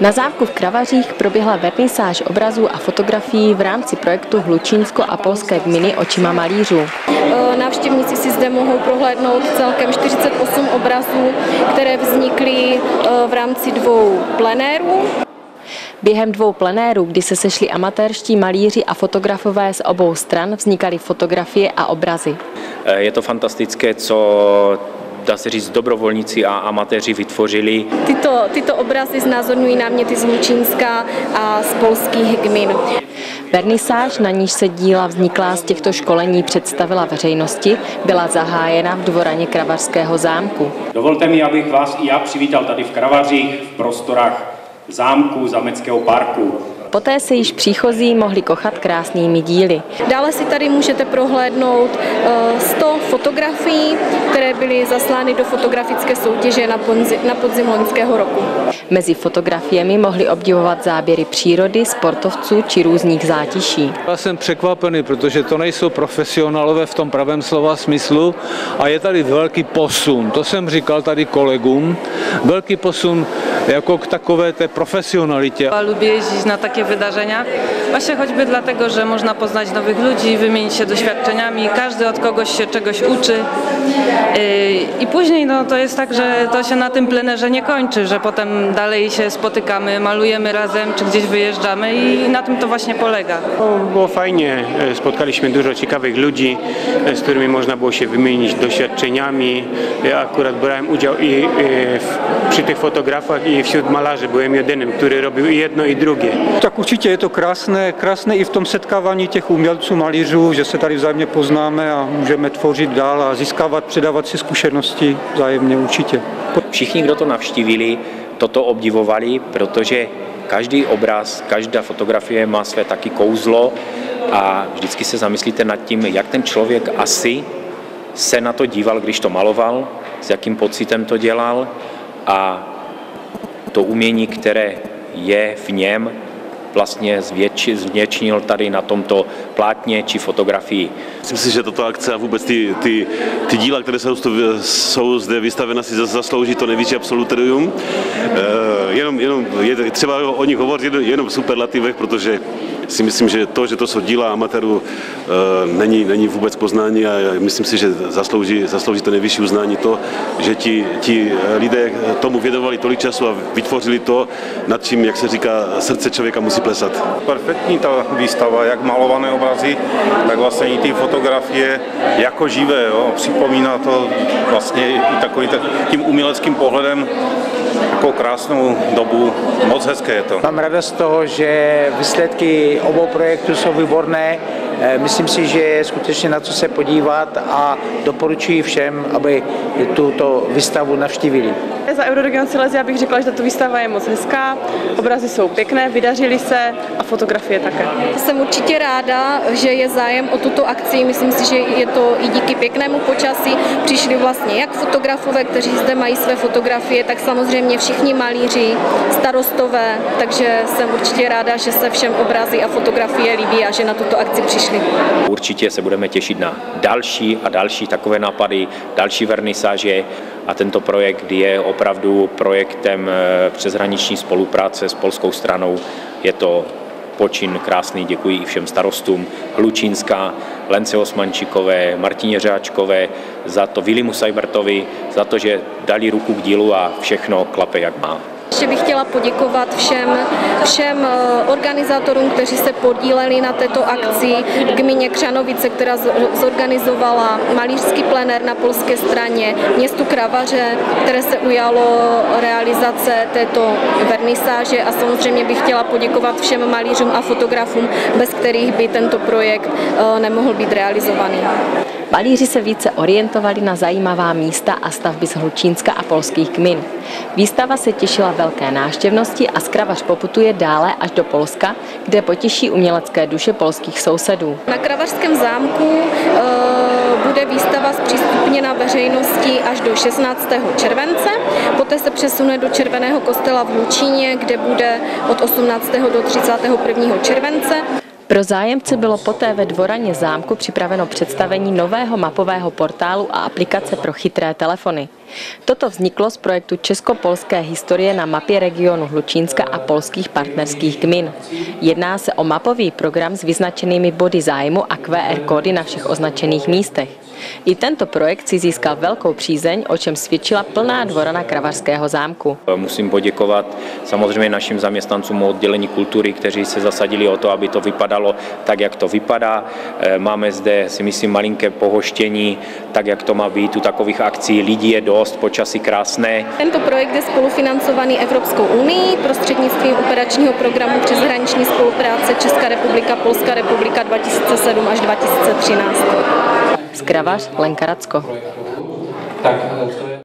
Na zámku v Kravařích proběhla vernisáž obrazů a fotografií v rámci projektu Hlučínsko a polské gminy očima malířů. E, návštěvníci si zde mohou prohlédnout celkem 48 obrazů, které vznikly e, v rámci dvou plenérů. Během dvou plenérů, kdy se sešli amatérští malíři a fotografové z obou stran, vznikaly fotografie a obrazy. E, je to fantastické, co dá se říct, dobrovolníci a amatéři vytvořili. Tyto, tyto obrazy znázorňují náměty z Hlučínska a z polských gmin. Vernisáž, na níž se díla vzniklá z těchto školení představila veřejnosti, byla zahájena v dvoraně Kravařského zámku. Dovolte mi, abych vás i já přivítal tady v Kravařích v prostorách zámku Zameckého parku. Poté se již příchozí mohli kochat krásnými díly. Dále si tady můžete prohlédnout 100 eh, fotografií, které byly zaslány do fotografické soutěže na, ponzi, na podzim loňského roku. Mezi fotografiemi mohli obdivovat záběry přírody, sportovců či různých zátiší. Já jsem překvapený, protože to nejsou profesionálové v tom pravém slova smyslu a je tady velký posun. To jsem říkal tady kolegům. Velký posun jako k takové té profesjonalitě. Lubię jeździć na takie wydarzenia, właśnie choćby dlatego, że można poznać nowych ludzi, wymienić się doświadczeniami, każdy od kogoś się czegoś uczy. I później no, to jest tak, że to się na tym plenerze nie kończy, że potem dalej się spotykamy, malujemy razem, czy gdzieś wyjeżdżamy i na tym to właśnie polega. Było fajnie, spotkaliśmy dużo ciekawych ludzi, z którymi można było się wymienić doświadczeniami. Ja akurat brałem udział i przy tych fotografach i wśród malarzy byłem jedynym, który robił i jedno i drugie. Tak určitě je to krásné, krásné i v tom setkávání těch umělců, malířů, že se tady vzájemně poznáme a můžeme tvořit dál a získávat, předávat si zkušenosti vzájemně určitě. Všichni, kdo to navštívili, toto obdivovali, protože každý obraz, každá fotografie má své taky kouzlo a vždycky se zamyslíte nad tím, jak ten člověk asi se na to díval, když to maloval, s jakým pocitem to dělal a to umění, které je v něm, vlastně zvětšil tady na tomto plátně či fotografii. Myslím si, že tato akce a vůbec ty, ty, ty díla, které jsou, jsou zde vystavena, si zaslouží to největší absolutorium. E, jenom, jenom je třeba o nich hovořit jenom v superlativech, protože si myslím, že to, že to jsou díla amatérů, e, není, není vůbec poznání a myslím si, že zaslouží, zaslouží to nejvyšší uznání to, že ti, ti lidé tomu vědovali tolik času a vytvořili to, nad čím, jak se říká, srdce člověka musí plesat. Perfektní ta výstava, jak malované obrazy, tak vlastně i ty fotografie jako živé. Jo. Připomíná to vlastně i takový tím uměleckým pohledem jako krásnou dobu. Moc hezké je to. Mám radost z toho, že výsledky obou projektů jsou výborné. Eh, myslím si, že je skutečně na co se podívat a doporučuji všem, aby tuto výstavu navštívili. Za Euroregion Silesia bych řekla, že tato výstava je moc hezká, obrazy jsou pěkné, vydařily se a fotografie také. Jsem určitě ráda, že je zájem o tuto akci. Myslím si, že je to i díky pěknému počasí. Přišli vlastně jak fotografové, kteří zde mají své fotografie, tak samozřejmě všichni malíři, starostové, takže jsem určitě ráda, že se všem obrazy a fotografie líbí a že na tuto akci přišli. Určitě se budeme těšit na další a další takové nápady, další vernisáže a tento projekt je opravdu projektem eh, přeshraniční spolupráce s polskou stranou. Je to počin krásný, děkuji i všem starostům Hlučínská, Lence Osmančikové, Martině Řáčkové, za to Vilimu Sajbertovi, za to, že dali ruku k dílu a všechno klape jak má. Ještě bych chtěla poděkovat všem, všem eh, organizátorům, kteří se podíleli na této akci, gmině Křanovice, která zorganizovala malířský plenér na polské straně, městu Kravaře, které se ujalo realizace této vernisáže. A samozřejmě bych chtěla poděkovat všem malířům a fotografům, bez kterých by tento projekt eh, nemohl být realizovaný. Malíři se více orientovali na zajímavá místa a stavby z Hlučínska a polských kmin. Výstava se těšila velké náštěvnosti a Skravař poputuje dále až do Polska, kde potěší umělecké duše polských sousedů. Na Kravařském zámku e, bude výstava zpřístupněna veřejnosti až do 16. července. Poté se přesune do Červeného kostela v Hlučíně, kde bude od 18. do 31. července. Pro zájemce bylo poté ve dvoraně zámku připraveno představení nového mapového portálu a aplikace pro chytré telefony. Toto vzniklo z projektu Česko-polské historie na mapě regionu Hlučínska a polských partnerských kmin. Jedná se o mapový program s vyznačenými body zájmu a QR kódy na všech označených místech. I tento projekt si získal velkou přízeň, o čem svědčila plná dvorana Kravařského zámku. Musím poděkovat samozřejmě našim zaměstnancům oddělení kultury, kteří se zasadili o to, aby to vypadalo tak, jak to vypadá. Máme zde, si myslím, malinké pohoštění, tak, jak to má být u takových akcí. Lidí je dost, počasí krásné. Tento projekt je spolufinancovaný Evropskou unii prostřednictvím operačního programu přeshraniční spolupráce Česká republika, Polská republika 2007 až 2013. Skravař Lenka Racko. Tak